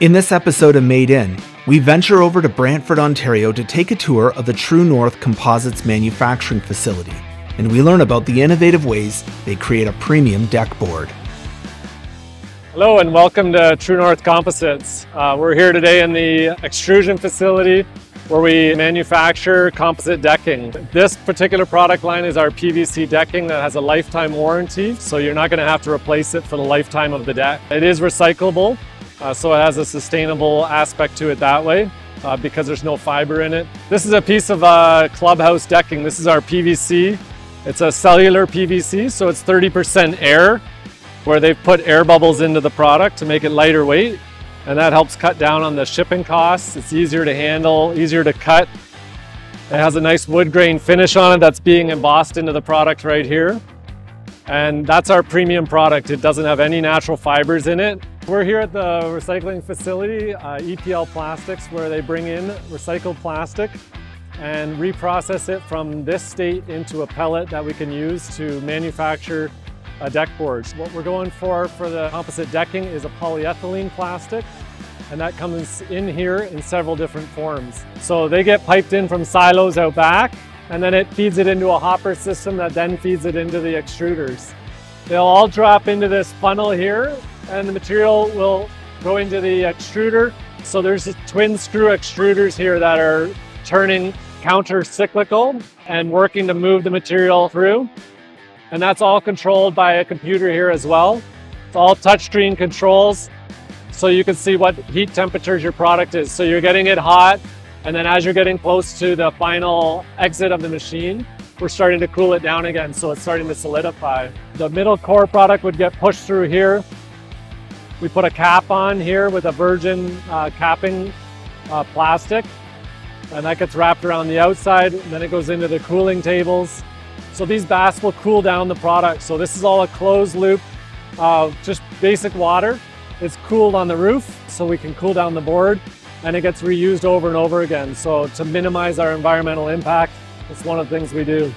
In this episode of Made In, we venture over to Brantford, Ontario to take a tour of the TruNorth Composites manufacturing facility, and we learn about the innovative ways they create a premium deck board. Hello and welcome to TruNorth Composites. Uh, we're here today in the extrusion facility where we manufacture composite decking. This particular product line is our PVC decking that has a lifetime warranty, so you're not going to have to replace it for the lifetime of the deck. It is recyclable, uh, so it has a sustainable aspect to it that way. Uh, because there's no fiber in it. This is a piece of uh, clubhouse decking. This is our PVC. It's a cellular PVC, so it's 30% air, where they've put air bubbles into the product to make it lighter weight, and that helps cut down on the shipping costs. It's easier to handle, easier to cut. It has a nice wood grain finish on it that's being embossed into the product right here. And that's our premium product. It doesn't have any natural fibers in it. We're here at the recycling facility, uh, EPL Plastics, where they bring in recycled plastic and reprocess it from this state into a pellet that we can use to manufacture a deck board. What we're going for for the composite decking is a polyethylene plastic and that comes in here in several different forms. So they get piped in from silos out back and then it feeds it into a hopper system that then feeds it into the extruders. They'll all drop into this funnel here and the material will go into the extruder. So there's twin screw extruders here that are turning counter-cyclical and working to move the material through. And that's all controlled by a computer here as well. It's all touchscreen controls so you can see what heat temperatures your product is. So you're getting it hot and then as you're getting close to the final exit of the machine, we're starting to cool it down again. So it's starting to solidify. The middle core product would get pushed through here we put a cap on here with a virgin uh, capping uh, plastic and that gets wrapped around the outside and then it goes into the cooling tables. So these baths will cool down the product. So this is all a closed loop, uh, just basic water. It's cooled on the roof so we can cool down the board and it gets reused over and over again. So to minimize our environmental impact, it's one of the things we do.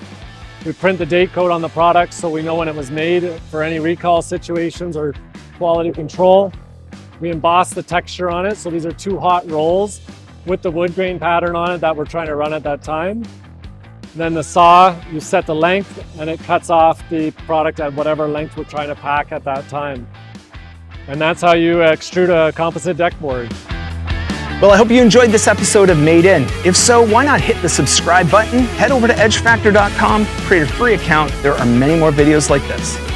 We print the date code on the product so we know when it was made for any recall situations or quality control. We emboss the texture on it. So these are two hot rolls with the wood grain pattern on it that we're trying to run at that time. And then the saw, you set the length and it cuts off the product at whatever length we're trying to pack at that time. And that's how you extrude a composite deck board. Well, I hope you enjoyed this episode of Made In. If so, why not hit the subscribe button, head over to edgefactor.com, create a free account. There are many more videos like this.